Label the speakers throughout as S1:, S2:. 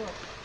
S1: Look.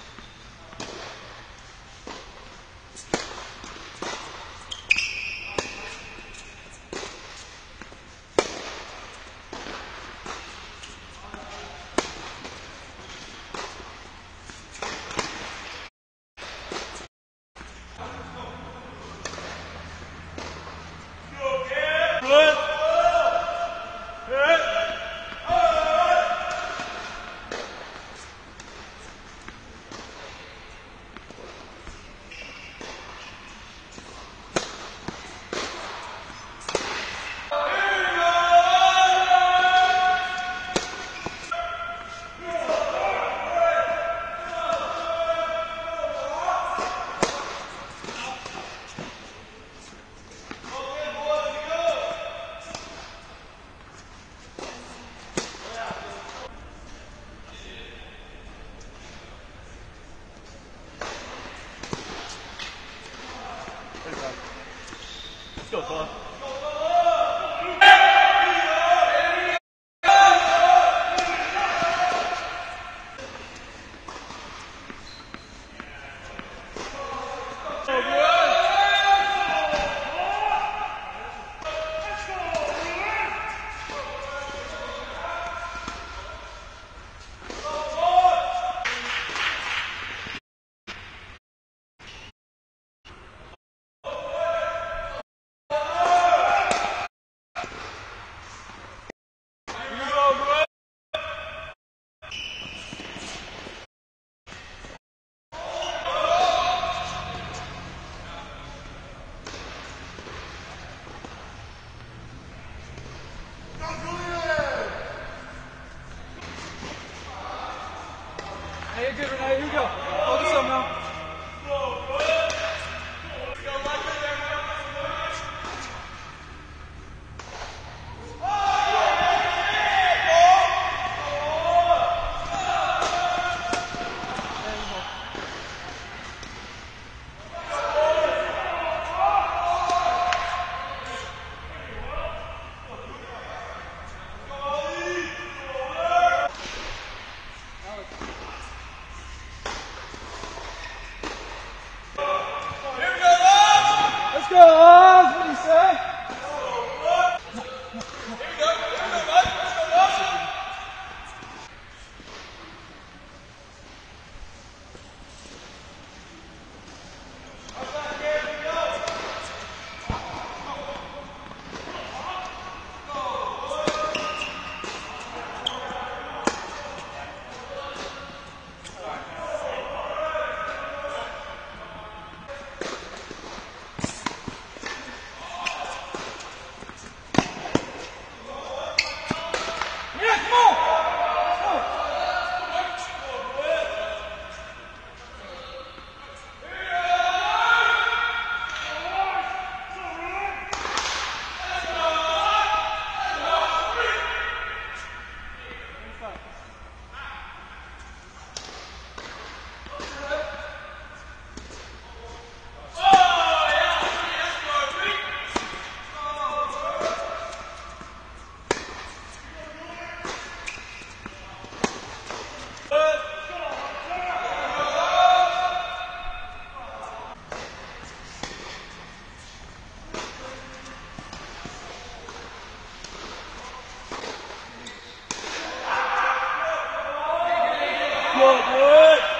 S1: Go,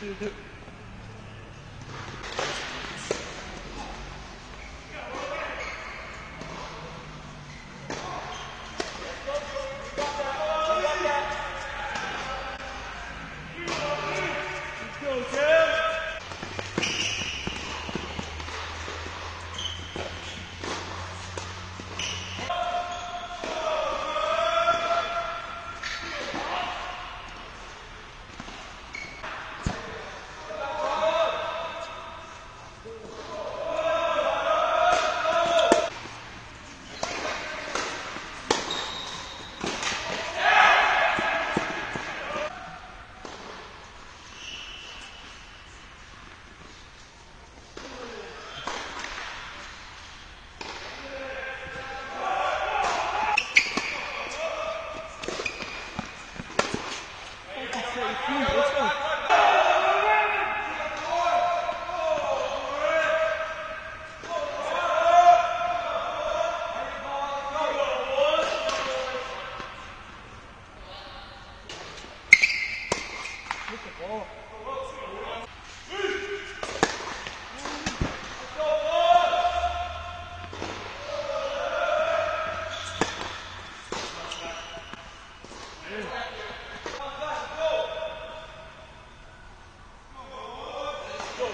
S1: Go,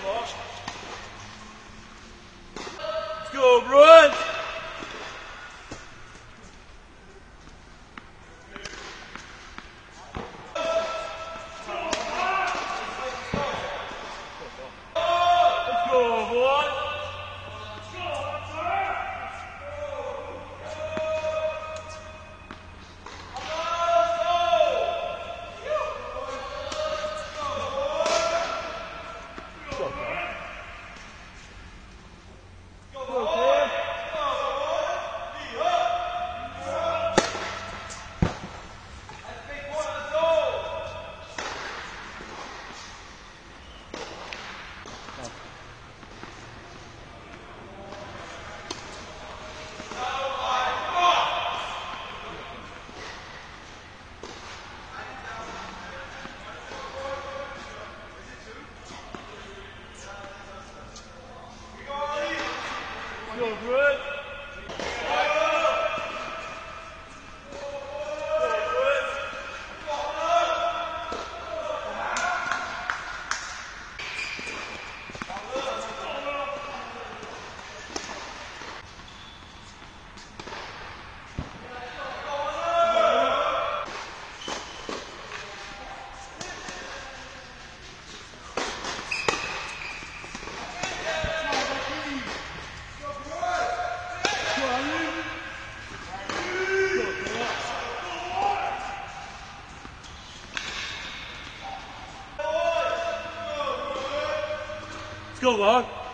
S1: lost. Let's go, Log.